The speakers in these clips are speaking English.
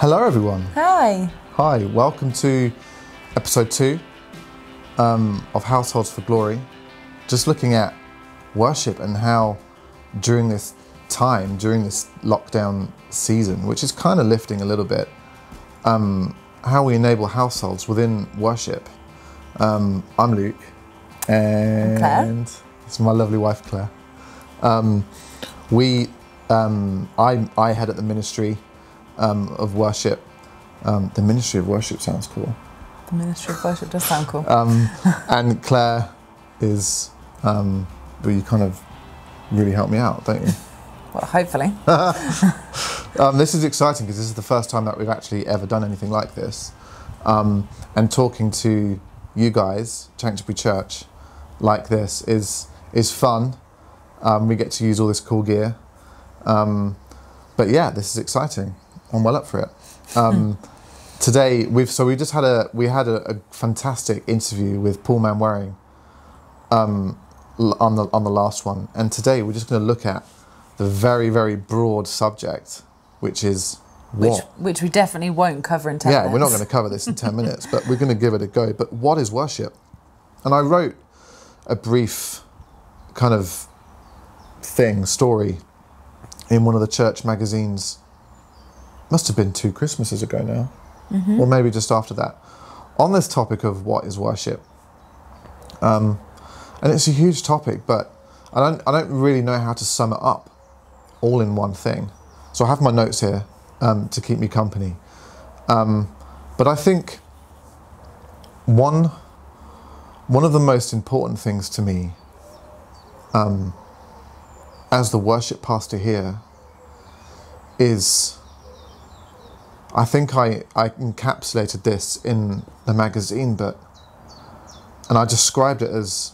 Hello, everyone. Hi. Hi, welcome to episode two um, of Households for Glory. Just looking at worship and how during this time, during this lockdown season, which is kind of lifting a little bit, um, how we enable households within worship. Um, I'm Luke, and it's my lovely wife Claire. Um, we, um, I, I head at the ministry um, of worship. Um, the ministry of worship sounds cool. The Ministry of Worship does sound cool. Um, and Claire is, um, well, you kind of really help me out, don't you? well, hopefully. Um, this is exciting because this is the first time that we've actually ever done anything like this. Um, and talking to you guys, Chanctonbury Church, like this is is fun. Um, we get to use all this cool gear. Um, but yeah, this is exciting. I'm well up for it. Um, today we've so we just had a we had a, a fantastic interview with Paul Manwaring um, on the on the last one, and today we're just going to look at the very very broad subject, which is Which, what. which we definitely won't cover in 10 Yeah, minutes. we're not going to cover this in 10 minutes, but we're going to give it a go. But what is worship? And I wrote a brief kind of thing, story, in one of the church magazines. Must have been two Christmases ago now, or maybe just after that, on this topic of what is worship. Um, and it's a huge topic, but I don't, I don't really know how to sum it up all in one thing. So I have my notes here um, to keep me company. Um, but I think one one of the most important things to me, um, as the worship pastor here, is I think I, I encapsulated this in the magazine, but and I described it as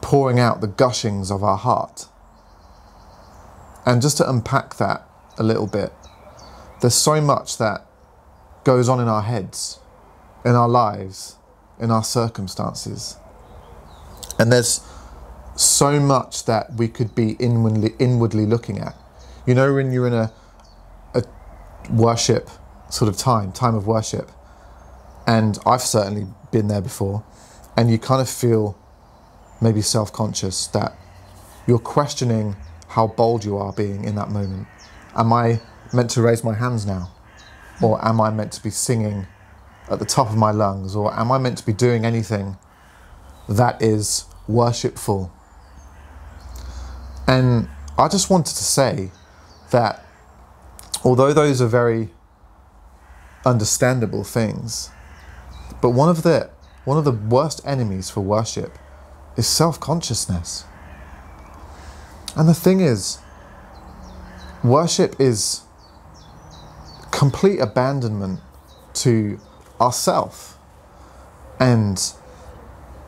pouring out the gushings of our heart. And just to unpack that a little bit, there's so much that goes on in our heads, in our lives, in our circumstances. And there's so much that we could be inwardly, inwardly looking at. You know, when you're in a, a worship sort of time, time of worship, and I've certainly been there before, and you kind of feel maybe self conscious that you're questioning how bold you are being in that moment. Am I meant to raise my hands now? Or am I meant to be singing at the top of my lungs? Or am I meant to be doing anything that is worshipful? And I just wanted to say that although those are very understandable things, but one of the one of the worst enemies for worship is self-consciousness. And the thing is, worship is complete abandonment to ourself. And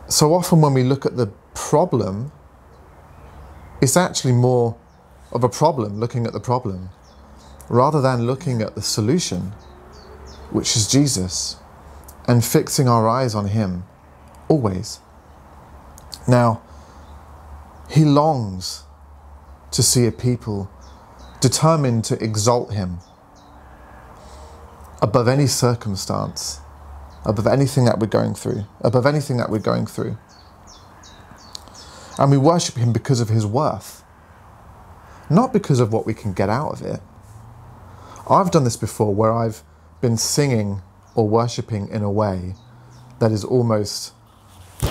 so often when we look at the problem, it's actually more of a problem looking at the problem rather than looking at the solution, which is Jesus, and fixing our eyes on Him always. Now, He longs to see a people determined to exalt Him above any circumstance, above anything that we're going through, above anything that we're going through. And we worship Him because of His worth, not because of what we can get out of it. I've done this before where I've been singing or worshipping in a way that is almost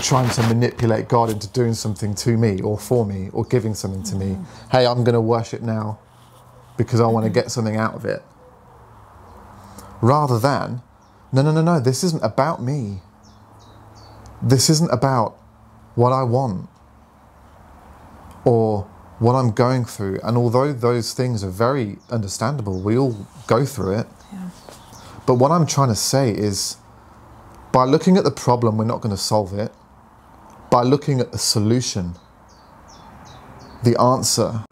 trying to manipulate God into doing something to me or for me or giving something to me. Mm-hmm. Hey, I'm going to worship now because I want to mm-hmm. get something out of it. Rather than, no, no, no, no, this isn't about me. This isn't about what I want or what I'm going through. And although those things are very understandable, we all go through it. But what I'm trying to say is by looking at the problem, we're not going to solve it. By looking at the solution, the answer,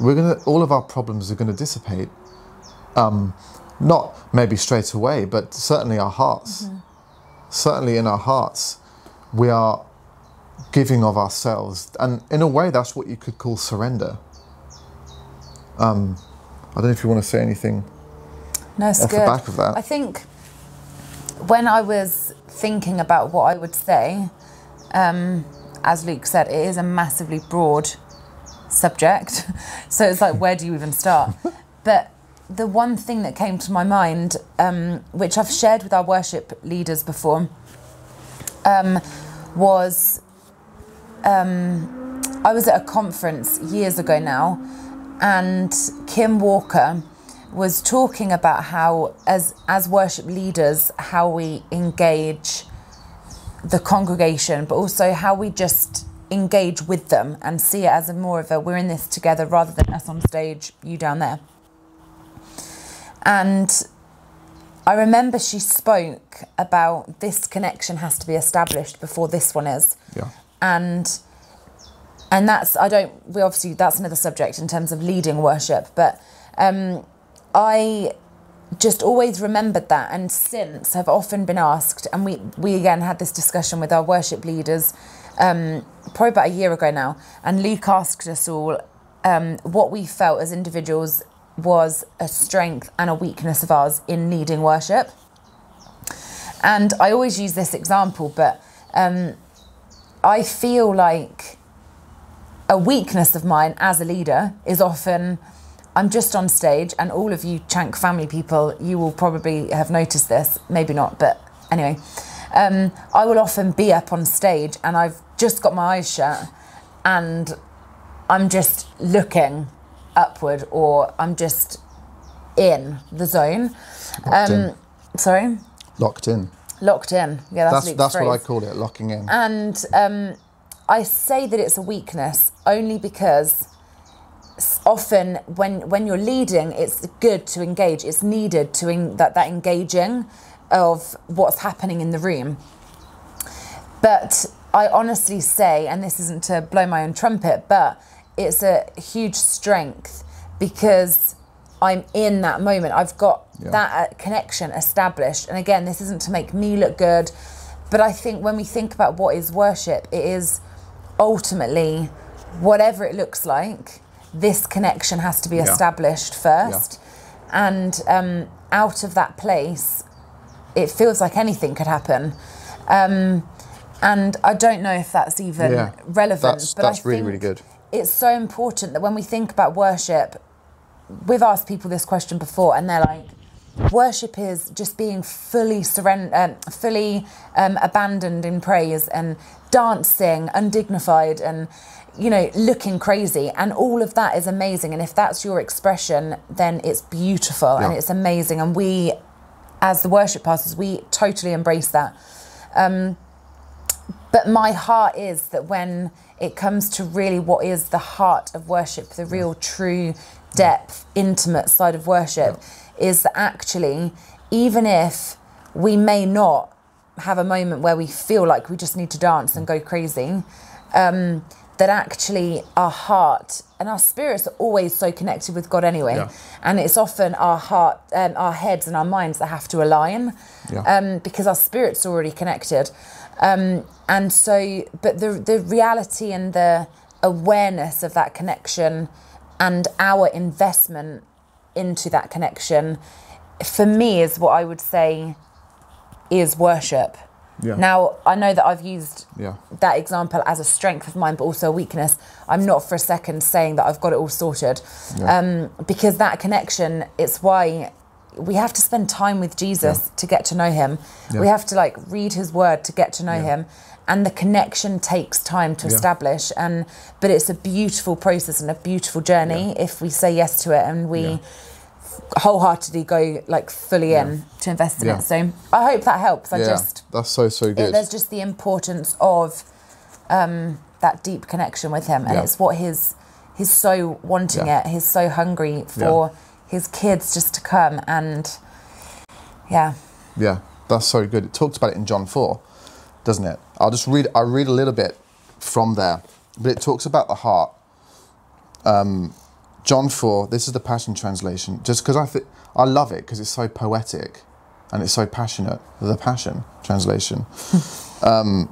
we're going to, all of our problems are going to dissipate. Um, not maybe straight away, but certainly our hearts. Certainly in our hearts, we are giving of ourselves. And in a way, that's what you could call surrender. Um, I don't know if you want to say anything No, it's off good. the back of that. I think when I was thinking about what I would say, um, as Luke said, it is a massively broad subject. so it's like, where do you even start? but the one thing that came to my mind, um, which I've shared with our worship leaders before, um, was um, I was at a conference years ago now, and Kim Walker was talking about how, as as worship leaders, how we engage the congregation, but also how we just engage with them and see it as a more of a we're in this together rather than us on stage, you down there. And I remember she spoke about this connection has to be established before this one is. Yeah. And and that's I don't we obviously that's another subject in terms of leading worship, but um I just always remembered that and since have often been asked and we we again had this discussion with our worship leaders um probably about a year ago now and Luke asked us all um what we felt as individuals was a strength and a weakness of ours in leading worship. And I always use this example but um I feel like a weakness of mine as a leader is often I'm just on stage, and all of you Chank family people, you will probably have noticed this, maybe not, but anyway. Um, I will often be up on stage and I've just got my eyes shut and I'm just looking upward or I'm just in the zone. Locked Um, in. sorry? Locked in. Locked in. Yeah, that's That's that's what I call it, locking in. And um, I say that it's a weakness only because often when when you're leading, it's good to engage. It's needed to en- that that engaging of what's happening in the room. But I honestly say, and this isn't to blow my own trumpet, but it's a huge strength because I'm in that moment. I've got Yeah. that uh, connection established. And again, this isn't to make me look good, but I think when we think about what is worship, it is ultimately whatever it looks like, this connection has to be Yeah. established first. And um, out of that place, it feels like anything could happen. Um, and I don't know if that's even Yeah. relevant. That's but I really really good. It's so important that when we think about worship, we've asked people this question before, and they're like, worship is just being fully surrender, um, fully um, abandoned in praise and dancing, undignified, and you know, looking crazy, and all of that is amazing. And if that's your expression, then it's beautiful and it's amazing. And we, as the worship pastors, we totally embrace that. Um, but my heart is that when it comes to really what is the heart of worship, the real true depth, intimate side of worship, is that actually, even if we may not have a moment where we feel like we just need to dance and go crazy, um, that actually our heart and our spirits are always so connected with God anyway. Yeah. And it's often our heart, um, our heads, and our minds that have to align Yeah. um, because our spirit's are already connected. Um, and so, but the the reality and the awareness of that connection and our investment into that connection, for me, is what I would say is worship. Yeah. Now, I know that I've used Yeah. that example as a strength of mine, but also a weakness. I'm not for a second saying that I've got it all sorted, Yeah. um, because that connection. It's why we have to spend time with Jesus to get to know Him. We have to like read His Word to get to know. Him, and the connection takes time to establish. And but it's a beautiful process and a beautiful journey if we say yes to it and we. Wholeheartedly go like fully Yeah. in to invest in Yeah. it. So I hope that helps. I yeah. just that's so so it, good. there's just the importance of um, that deep connection with him, and Yeah. it's what his he's so wanting it. He's so hungry for his kids just to come, and yeah, Yeah, that's so good. It talks about it in John 4, doesn't it? I'll just read, I'll read a little bit from there, but it talks about the heart. Um, John 4, this is the Passion Translation, just because I, th- I love it because it's so poetic and it's so passionate, the Passion Translation. um,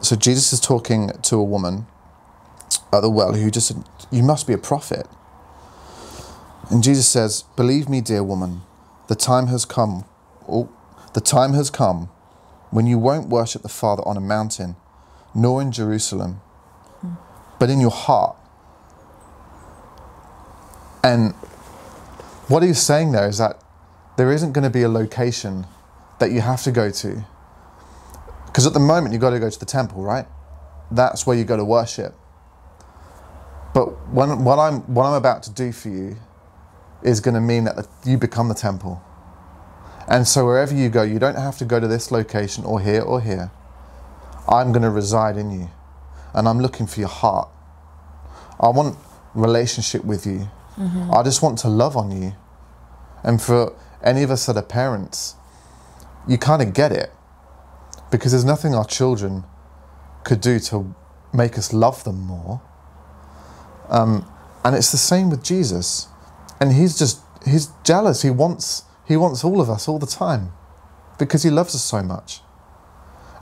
so Jesus is talking to a woman at the well who just said, You must be a prophet. And Jesus says, Believe me, dear woman, the time has come. Oh, the time has come when you won't worship the Father on a mountain, nor in Jerusalem, but in your heart. And what he's saying there is that there isn't going to be a location that you have to go to. Because at the moment, you've got to go to the temple, right? That's where you go to worship. But when, what, I'm, what I'm about to do for you is going to mean that you become the temple. And so wherever you go, you don't have to go to this location or here or here. I'm going to reside in you. And I'm looking for your heart. I want relationship with you. I just want to love on you. And for any of us that are parents, you kind of get it. Because there's nothing our children could do to make us love them more. Um, and it's the same with Jesus. And he's just, he's jealous. He wants, he wants all of us all the time because he loves us so much.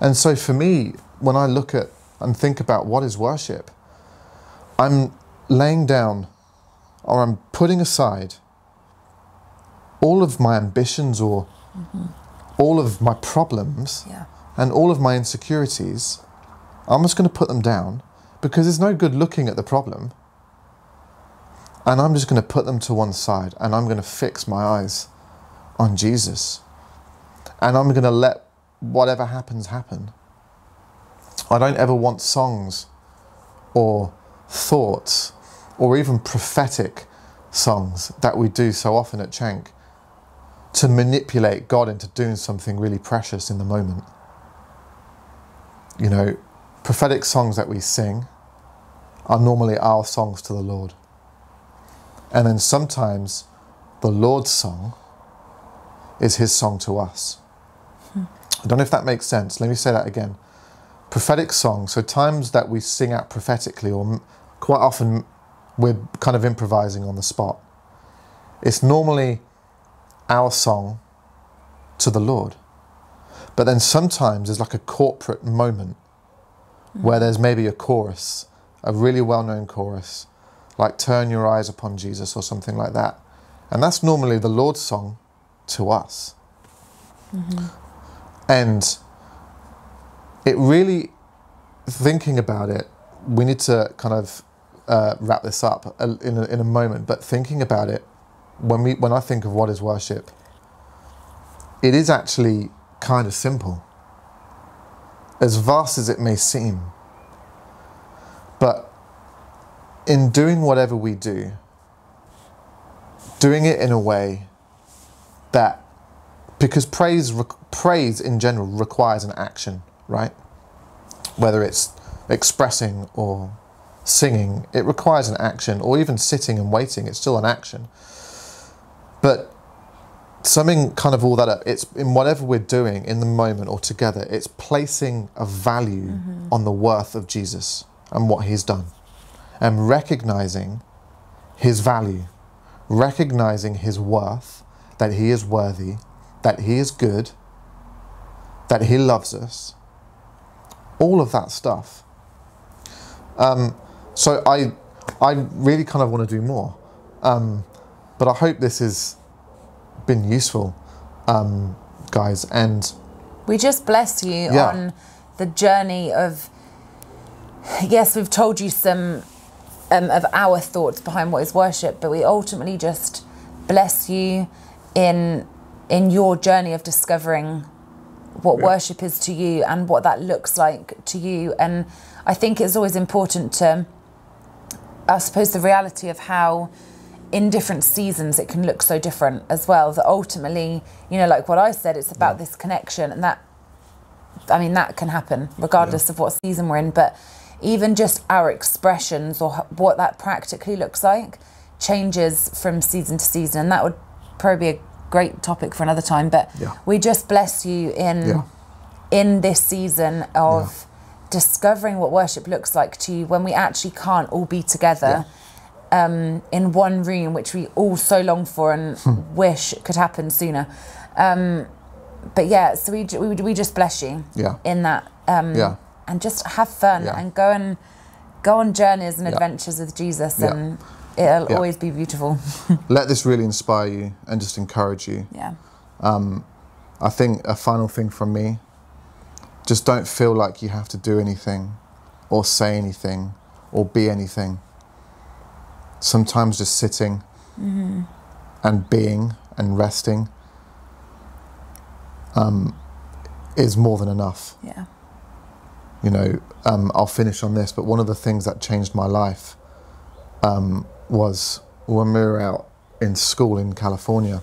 And so for me, when I look at and think about what is worship, I'm laying down or I'm putting aside all of my ambitions or mm-hmm. all of my problems Yeah. and all of my insecurities. I'm just going to put them down because there's no good looking at the problem. And I'm just going to put them to one side and I'm going to fix my eyes on Jesus. And I'm going to let whatever happens happen. I don't ever want songs or thoughts or even prophetic songs that we do so often at Chank to manipulate God into doing something really precious in the moment. You know, prophetic songs that we sing are normally our songs to the Lord. And then sometimes the Lord's song is his song to us. Hmm. I don't know if that makes sense. Let me say that again. Prophetic songs, so times that we sing out prophetically, or quite often we're kind of improvising on the spot. It's normally our song to the Lord. But then sometimes there's like a corporate moment where there's maybe a chorus, a really well known chorus, like Turn Your Eyes Upon Jesus or something like that. And that's normally the Lord's song to us. Mm-hmm. And it really, thinking about it, we need to kind of uh, wrap this up in a, in a moment. But thinking about it, when we when I think of what is worship, it is actually kind of simple, as vast as it may seem. But in doing whatever we do, doing it in a way that because praise praise in general requires an action, right? Whether it's expressing or singing, it requires an action, or even sitting and waiting, it's still an action. But summing kind of all that up, it's in whatever we're doing in the moment or together, it's placing a value on the worth of Jesus and what he's done, and recognizing his value, recognizing his worth, that he is worthy, that he is good, that he loves us, all of that stuff. Um, so I, I really kind of want to do more, um, but I hope this has been useful, um, guys. And We just bless you Yeah. on the journey of. Yes, we've told you some um, of our thoughts behind what is worship, but we ultimately just bless you in in your journey of discovering what Yeah. worship is to you and what that looks like to you. And I think it's always important to, I suppose, the reality of how in different seasons it can look so different as well. That ultimately, you know, like what I said, it's about this connection, and that, I mean, that can happen regardless of what season we're in. But even just our expressions or what that practically looks like changes from season to season, and that would probably be a great topic for another time. But Yeah. we just bless you in Yeah. in this season of discovering what worship looks like to you when we actually can't all be together um, in one room, which we all so long for and Hmm. wish could happen sooner. Um, but yeah, so we, we we just bless you yeah, in that, um, yeah, and just have fun Yeah. and go and go on journeys and Yeah. adventures with Jesus Yeah. and it'll Yeah. always be beautiful. Let this really inspire you and just encourage you. yeah. I think a final thing from me just don't feel like you have to do anything or say anything or be anything. Sometimes just sitting and being and resting um, is more than enough. Yeah. You know, um, I'll finish on this, but one of the things that changed my life um, was when we were out in school in California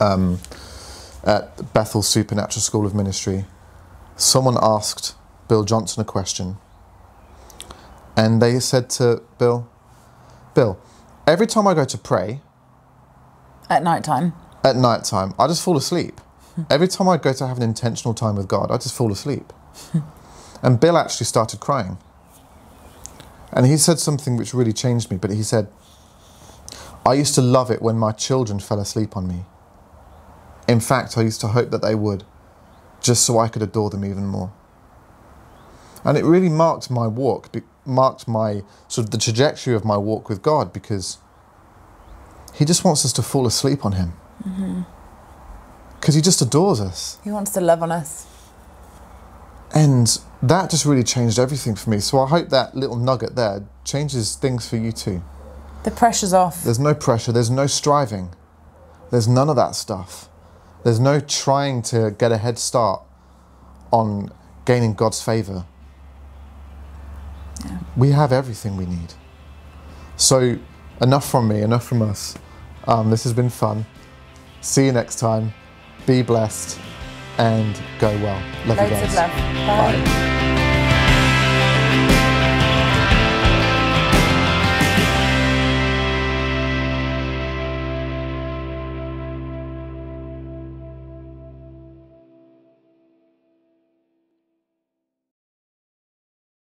um, at Bethel Supernatural School of Ministry. Someone asked Bill Johnson a question, and they said to Bill, Bill, every time I go to pray At night time. at night time, I just fall asleep. Hmm. Every time I go to have an intentional time with God, I just fall asleep. Hmm. and Bill actually started crying. And he said something which really changed me, but he said, I used to love it when my children fell asleep on me. In fact, I used to hope that they would, just so I could adore them even more. And it really marked my walk, marked my sort of the trajectory of my walk with God because he just wants us to fall asleep on him. Mm-hmm. Because he just adores us. He wants to love on us. And that just really changed everything for me. So I hope that little nugget there changes things for you too. The pressure's off. There's no pressure, there's no striving, there's none of that stuff. There's no trying to get a head start on gaining God's favour. We have everything we need. So, enough from me, enough from us. Um, this has been fun. See you next time. Be blessed and go well. Love you guys. of love. Bye. Bye.